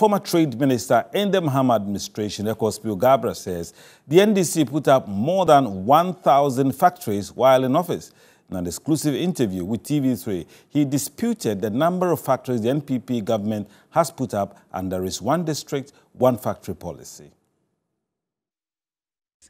former trade minister in the Mahama administration, Ekwow Spio-Garbrah, says the NDC put up more than 1,000 factories while in office. In an exclusive interview with TV3, he disputed the number of factories the NPP government has put up under its one district, one factory policy.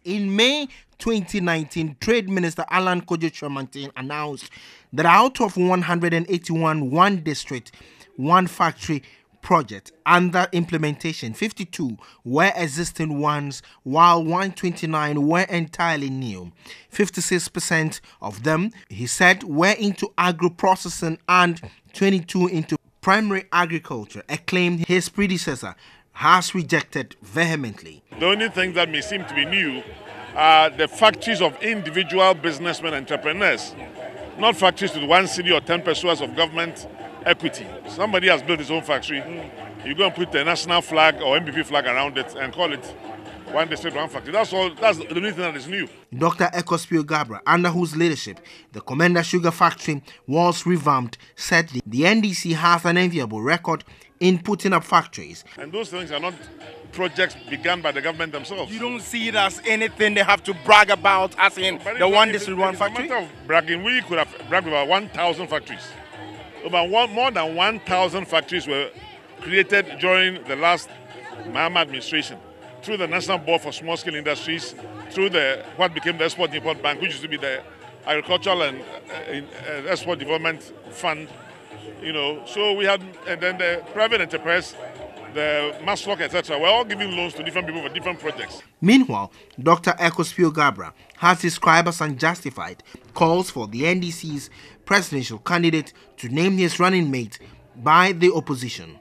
In May 2019, Trade Minister Alan Kojo Kyerematen announced that out of 181 one district, one factory project under implementation, 52 were existing ones, while 129 were entirely new. 56% of them, he said, were into agro processing and 22 into primary agriculture, a claim his predecessor has rejected vehemently. The only thing that may seem to be new are the factories of individual businessmen entrepreneurs, not factories with one city or 10 pursuers of government equity. Somebody has built his own factory. You go and put the national flag or NPP flag around it and call it one district, one factory. That's all. That's the only thing that is new. Dr. Ekwow Spio-Garbrah, under whose leadership the Komenda Sugar Factory was revamped, said the NDC has an enviable record in putting up factories. And those things are not projects begun by the government themselves. You don't see it as anything they have to brag about, as in the one district, one factory? matter of bragging, we could have bragged about 1,000 factories. About one, more than 1,000 factories were created during the last Mahama administration through the National Board for Small Scale Industries, through the what became the Export Import Bank, which used to be the Agricultural and uh, uh, Export Development Fund. You know, so we had, and then the private enterprise the MASLOC, etc. We're all giving loans to different people for different projects. Meanwhile, Dr. Ekwow Spio-Garbrah has described as unjustified calls for the NDC's presidential candidate to name his running mate by the opposition.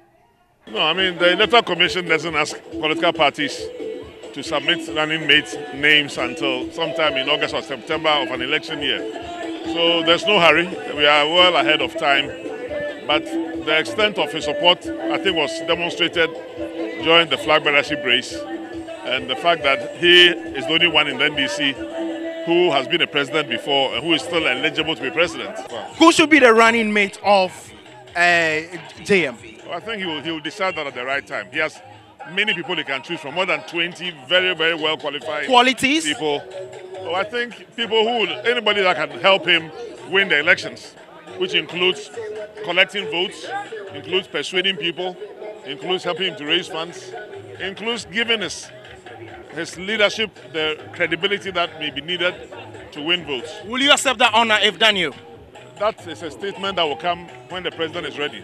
No, I mean, the Electoral Commission doesn't ask political parties to submit running mate names until sometime in August or September of an election year. So there's no hurry. We are well ahead of time. But the extent of his support, I think, was demonstrated during the flag bearership race. And the fact that he is the only one in the NDC who has been a president before and who is still eligible to be president. Who should be the running mate of uh, JM? Well, I think he will, he will decide that at the right time. He has many people he can choose from, more than 20 very, very well qualified qualities people. So I think people who, anybody that can help him win the elections, which includes collecting votes, includes persuading people, includes helping him to raise funds, includes giving his, his leadership the credibility that may be needed to win votes. Will you accept that honor if Daniel? That is a statement that will come when the president is ready.